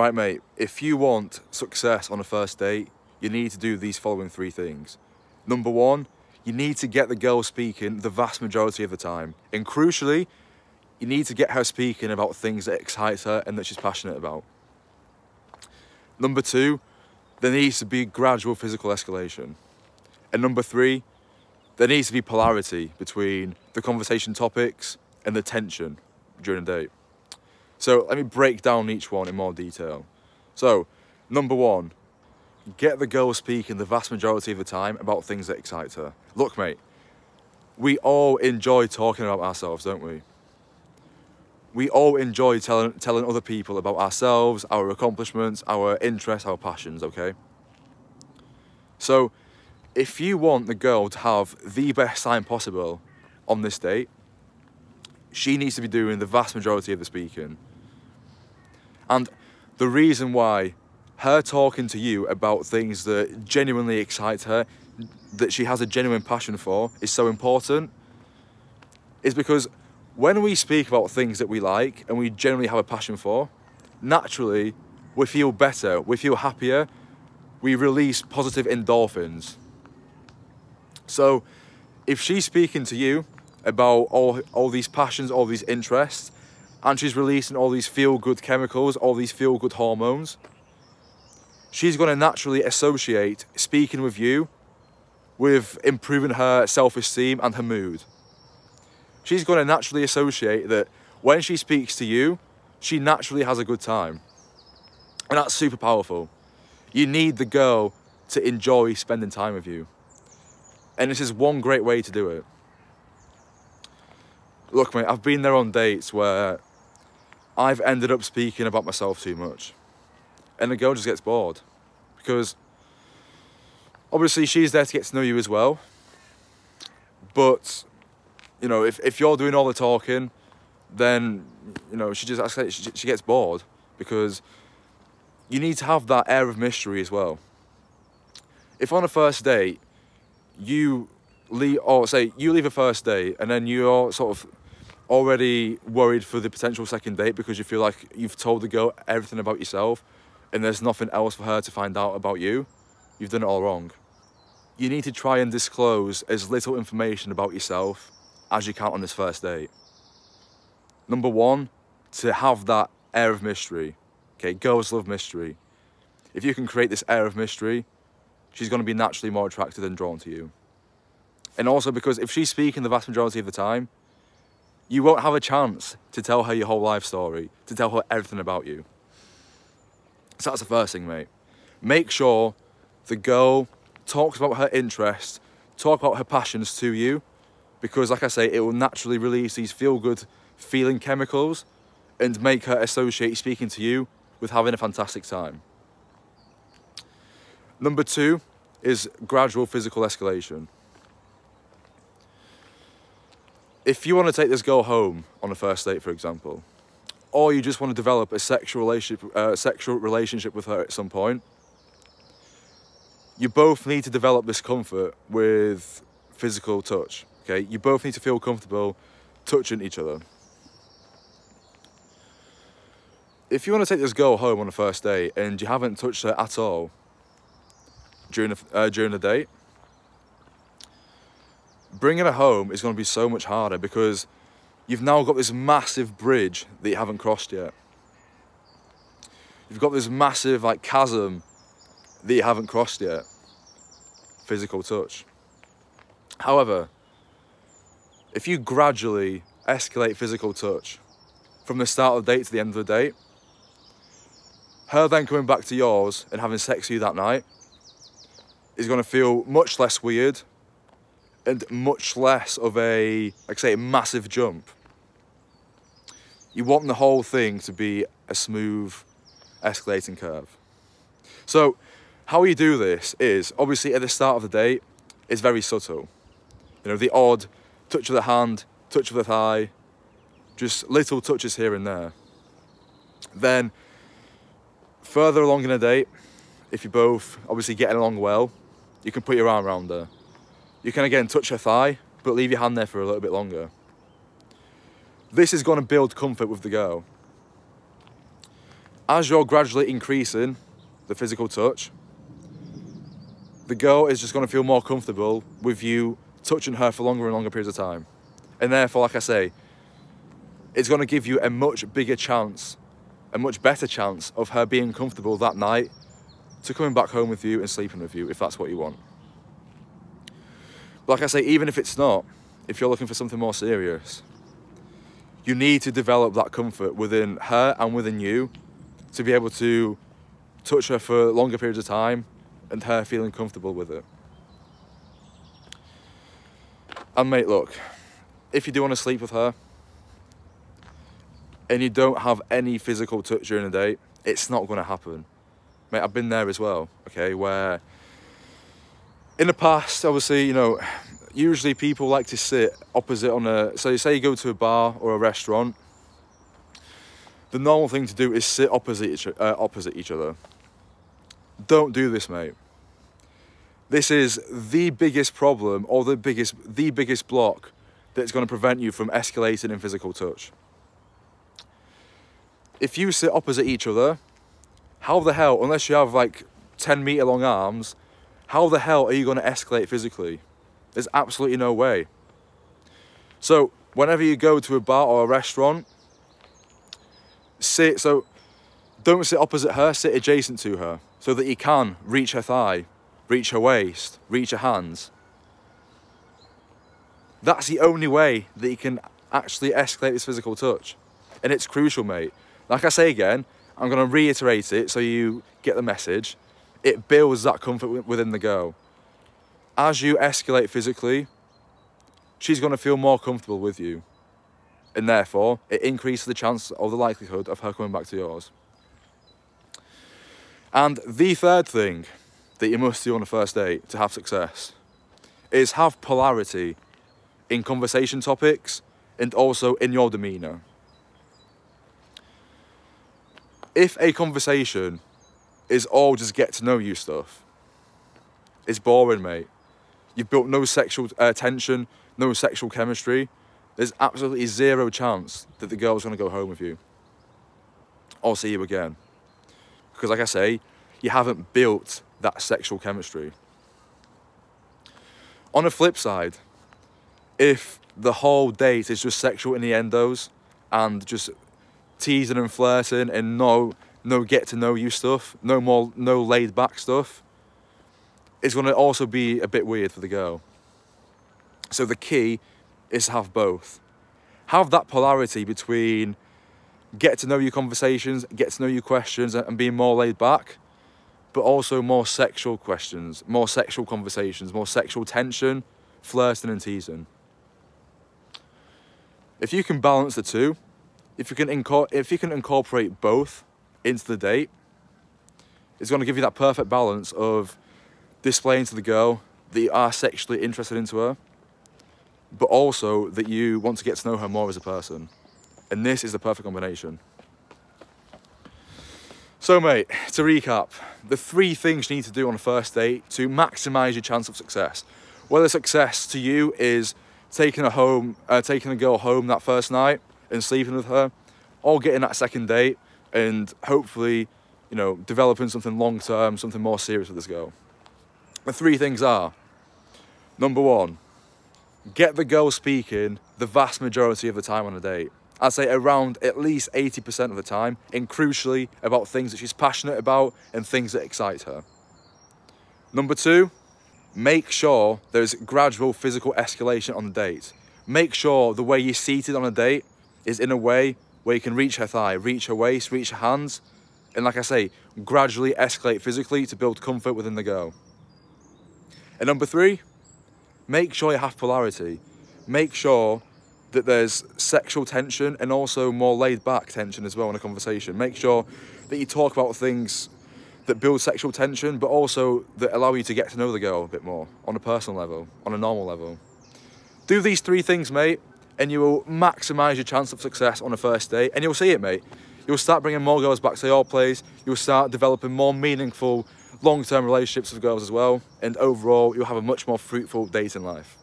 Right, mate, if you want success on a first date, you need to do these following three things. Number one, you need to get the girl speaking the vast majority of the time. And crucially, you need to get her speaking about things that excite her and that she's passionate about. Number two, there needs to be gradual physical escalation. And number three, there needs to be polarity between the conversation topics and the tension during a date. So let me break down each one in more detail. So, number one, get the girl speaking the vast majority of the time about things that excite her. Look, mate, we all enjoy talking about ourselves, don't we? We all enjoy telling, telling other people about ourselves, our accomplishments, our interests, our passions, okay? So, if you want the girl to have the best time possible on this date, she needs to be doing the vast majority of the speaking. And the reason why her talking to you about things that genuinely excite her, that she has a genuine passion for, is so important, is because when we speak about things that we like and we generally have a passion for, naturally we feel better, we feel happier, we release positive endorphins. So if she's speaking to you about all, all these passions, all these interests, and she's releasing all these feel-good chemicals, all these feel-good hormones, she's going to naturally associate speaking with you with improving her self-esteem and her mood. She's going to naturally associate that when she speaks to you, she naturally has a good time. And that's super powerful. You need the girl to enjoy spending time with you. And this is one great way to do it. Look, mate, I've been there on dates where I've ended up speaking about myself too much. And the girl just gets bored. Because obviously she's there to get to know you as well. But, you know, if, if you're doing all the talking, then, you know, she just, she, she gets bored. Because you need to have that air of mystery as well. If on a first date, you leave, or say you leave a first date and then you're sort of already worried for the potential second date because you feel like you've told the girl everything about yourself and there's nothing else for her to find out about you, you've done it all wrong. You need to try and disclose as little information about yourself as you can on this first date. Number one, to have that air of mystery. Okay, girls love mystery. If you can create this air of mystery, she's going to be naturally more attracted and drawn to you. And also because if she's speaking the vast majority of the time, you won't have a chance to tell her your whole life story, to tell her everything about you. So that's the first thing, mate. Make sure the girl talks about her interests, talk about her passions to you, because like I say, it will naturally release these feel-good feeling chemicals and make her associate speaking to you with having a fantastic time. Number two is gradual physical escalation if you want to take this girl home on a first date, for example, or you just want to develop a sexual relationship, uh, sexual relationship with her at some point, you both need to develop this comfort with physical touch. Okay, you both need to feel comfortable touching each other. If you want to take this girl home on a first date and you haven't touched her at all during the, uh, during the date, bringing her home is going to be so much harder because you've now got this massive bridge that you haven't crossed yet. You've got this massive like chasm that you haven't crossed yet. Physical touch. However, if you gradually escalate physical touch from the start of the date to the end of the date, her then coming back to yours and having sex with you that night is going to feel much less weird and much less of a, like I say, a massive jump. You want the whole thing to be a smooth escalating curve. So how you do this is, obviously at the start of the date, it's very subtle. You know, the odd touch of the hand, touch of the thigh, just little touches here and there. Then further along in the date, if you're both obviously getting along well, you can put your arm around her. You can again touch her thigh, but leave your hand there for a little bit longer. This is going to build comfort with the girl. As you're gradually increasing the physical touch, the girl is just going to feel more comfortable with you touching her for longer and longer periods of time. And therefore, like I say, it's going to give you a much bigger chance, a much better chance of her being comfortable that night to coming back home with you and sleeping with you if that's what you want. Like I say, even if it's not, if you're looking for something more serious, you need to develop that comfort within her and within you to be able to touch her for longer periods of time and her feeling comfortable with it. And mate, look, if you do want to sleep with her and you don't have any physical touch during the day, it's not going to happen. Mate, I've been there as well, okay, where in the past, obviously, you know, usually people like to sit opposite on a, so say you go to a bar or a restaurant, the normal thing to do is sit opposite each, uh, opposite each other. Don't do this, mate. This is the biggest problem or the biggest, the biggest block that's going to prevent you from escalating in physical touch. If you sit opposite each other, how the hell, unless you have like 10 meter long arms, how the hell are you going to escalate physically? There's absolutely no way. So, whenever you go to a bar or a restaurant, sit, so don't sit opposite her, sit adjacent to her so that you can reach her thigh, reach her waist, reach her hands. That's the only way that you can actually escalate this physical touch. And it's crucial, mate. Like I say again, I'm going to reiterate it so you get the message. It builds that comfort within the girl. As you escalate physically, she's going to feel more comfortable with you. And therefore, it increases the chance or the likelihood of her coming back to yours. And the third thing that you must do on a first date to have success is have polarity in conversation topics and also in your demeanour. if a conversation is all just get to know you stuff, it's boring, mate. You've built no sexual uh, tension, no sexual chemistry. There's absolutely zero chance that the girl's gonna go home with you or see you again. Because, like I say, you haven't built that sexual chemistry. On the flip side, if the whole date is just sexual innuendos and just teasing and flirting and no no get to know you stuff, no more no laid back stuff, it's going to also be a bit weird for the girl. So the key is to have both. Have that polarity between get to know you conversations, get to know you questions and being more laid back, but also more sexual questions, more sexual conversations, more sexual tension, flirting and teasing. If you can balance the two, if you can incor if you can incorporate both into the date, it's going to give you that perfect balance of displaying to the girl that you are sexually interested into her, but also that you want to get to know her more as a person. And this is the perfect combination. So mate, to recap, the three things you need to do on a first date to maximize your chance of success. Whether success to you is taking a home, uh, taking a girl home that first night, and sleeping with her, or getting that second date and hopefully, you know, developing something long term, something more serious with this girl. The three things are number one, get the girl speaking the vast majority of the time on a date. I'd say around at least 80% of the time, and crucially about things that she's passionate about and things that excite her. Number two, make sure there's gradual physical escalation on the date. Make sure the way you're seated on a date is in a way where you can reach her thigh, reach her waist, reach her hands, and like I say, gradually escalate physically to build comfort within the girl. And number three, make sure you have polarity. Make sure that there's sexual tension and also more laid back tension as well in a conversation. Make sure that you talk about things that build sexual tension, but also that allow you to get to know the girl a bit more on a personal level, on a normal level. Do these three things, mate, and you will maximise your chance of success on a first date and you'll see it mate. You'll start bringing more girls back to your place, you'll start developing more meaningful long-term relationships with girls as well and overall you'll have a much more fruitful dating life.